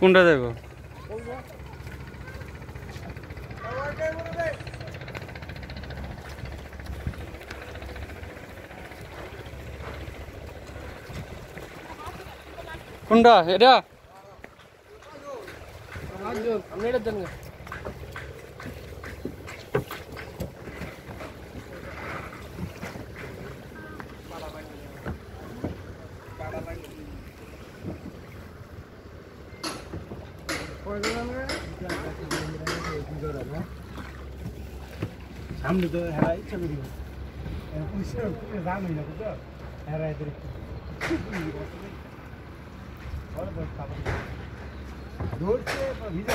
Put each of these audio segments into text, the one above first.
কোনটা দেবো কোনটা? এটা? আপনারা দেন সামনে তো হেরা ইচ্ছা করি পুলিশের রাম হই না তো হেরা এদের ধরছে ভিজা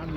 আমি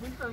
Winter,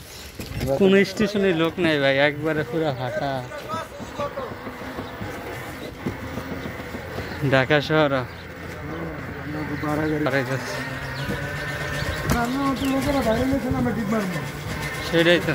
কোনো স্টেশনে লোক নাই ভাই একবারে পুরো হাঁটা ঢাকা শহর। সেটাই তো।